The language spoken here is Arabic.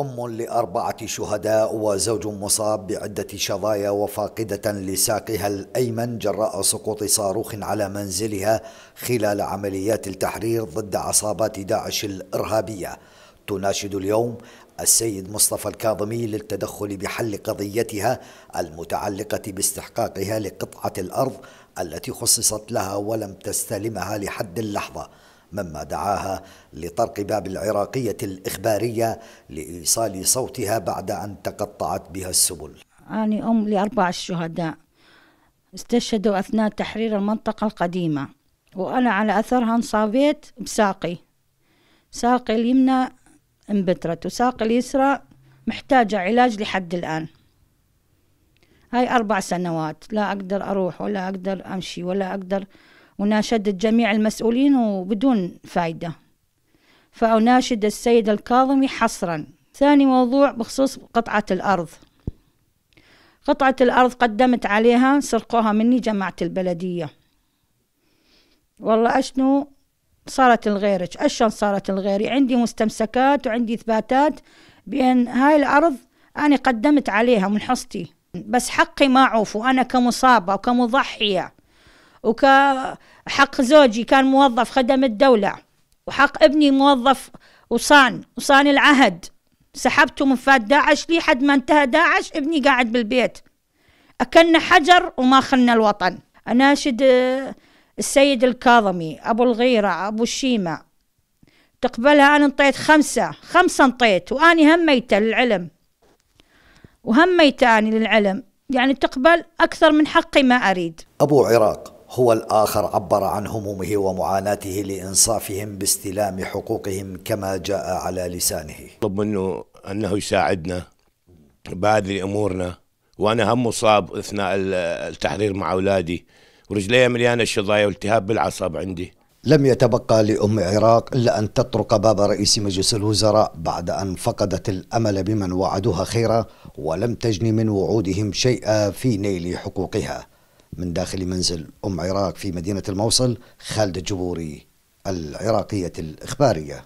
أم لأربعة شهداء وزوج مصاب بعدة شظايا وفاقدة لساقها الأيمن جراء سقوط صاروخ على منزلها خلال عمليات التحرير ضد عصابات داعش الإرهابية. تناشد اليوم السيد مصطفى الكاظمي للتدخل بحل قضيتها المتعلقة باستحقاقها لقطعة الأرض التي خصصت لها ولم تستلمها لحد اللحظة. مما دعاها لطرق باب العراقية الإخبارية لإيصال صوتها بعد أن تقطعت بها السبل. أنا أم لأربع شهداء استشهدوا أثناء تحرير المنطقة القديمة. وأنا على أثرها انصابيت بساقي. ساقي اليمنى انبترت وساقي اليسرى محتاجة علاج لحد الآن. هاي أربع سنوات. لا أقدر أروح ولا أقدر أمشي ولا أقدر وناشدت جميع المسؤولين وبدون فايدة. فأناشد السيد الكاظمي حصرا. ثاني موضوع بخصوص قطعة الأرض. قطعة الأرض قدمت عليها سرقوها مني جماعة البلدية. والله أشنو؟ صارت الغيرك أشون صارت الغيري عندي مستمسكات وعندي إثباتات بأن هاي الأرض أنا قدمت عليها من حصتي. بس حقي ما أعوف وأنا كمصابة وكمضحية. وكحق زوجي كان موظف خدم الدولة وحق ابني موظف وصان وصان العهد. سحبته من فات داعش لي حد ما انتهى داعش ابني قاعد بالبيت. أكلنا حجر وما خلنا الوطن. أناشد آه، السيد الكاظمي أبو الغيرة أبو الشيمة. تقبلها أنا انطيت خمسة خمسة انطيت وأني هميته للعلم. وهميته أني للعلم. يعني تقبل أكثر من حقي ما أريد. أبو عراق. هو الآخر عبر عن همومه ومعاناته لإنصافهم باستلام حقوقهم كما جاء على لسانه. طلب منه أنه يساعدنا بهذه أمورنا وأنا هم مصاب أثناء التحرير مع أولادي ورجلي مليانة شظايا والتهاب بالعصب عندي. لم يتبقى لأم عراق إلا أن تطرق باب رئيس مجلس الوزراء بعد أن فقدت الأمل بمن وعدوها خيرا ولم تجن من وعودهم شيئا في نيل حقوقها. من داخل منزل أم عراق في مدينة الموصل خالد الجبوري العراقية الإخبارية.